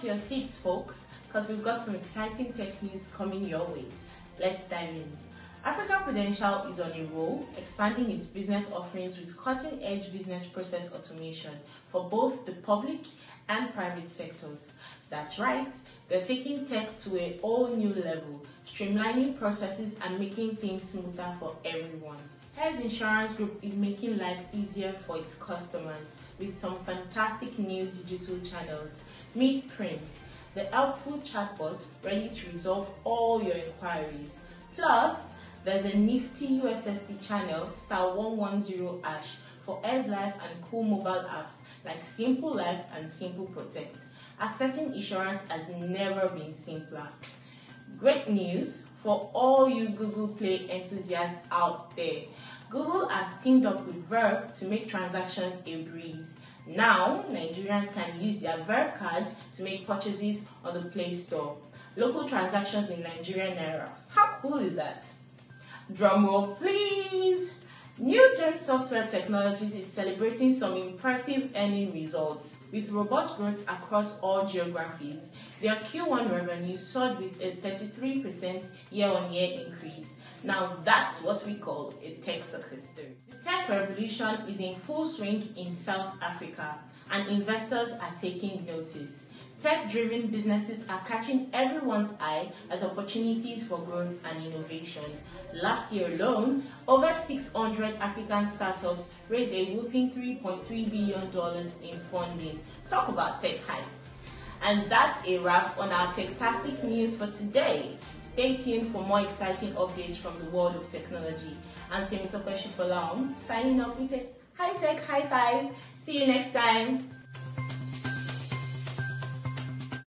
to your seats, folks, because we've got some exciting tech news coming your way. Let's dive in. Africa Prudential is on a roll, expanding its business offerings with cutting-edge business process automation for both the public and private sectors. That's right, they're taking tech to a whole new level, streamlining processes and making things smoother for everyone. Health Insurance Group is making life easier for its customers with some fantastic new digital channels. Meet Print, the helpful chatbot ready to resolve all your inquiries. Plus, there's a nifty USSD channel, star 110 ash, for Air's Life and cool mobile apps like Simple Life and Simple Protect. Accessing insurance has never been simpler. Great news for all you Google Play enthusiasts out there. Google has teamed up with Verve to make transactions a breeze. Now, Nigerians can use their Verve to make purchases on the Play Store. Local transactions in Nigerian Naira. How cool is that? Drumroll please! NewGen Software Technologies is celebrating some impressive earning results. With robust growth across all geographies, their Q1 revenue soared with a 33% year-on-year increase. Now that's what we call a tech success story. The tech revolution is in full swing in South Africa and investors are taking notice. Tech-driven businesses are catching everyone's eye as opportunities for growth and innovation. Last year alone, over 600 African startups raised a whopping $3.3 billion in funding. Talk about tech hype. And that's a wrap on our Techtastic news for today. Stay tuned for more exciting updates from the world of technology. I'm Temitope Shifalaum, signing off with a high-tech high five. See you next time.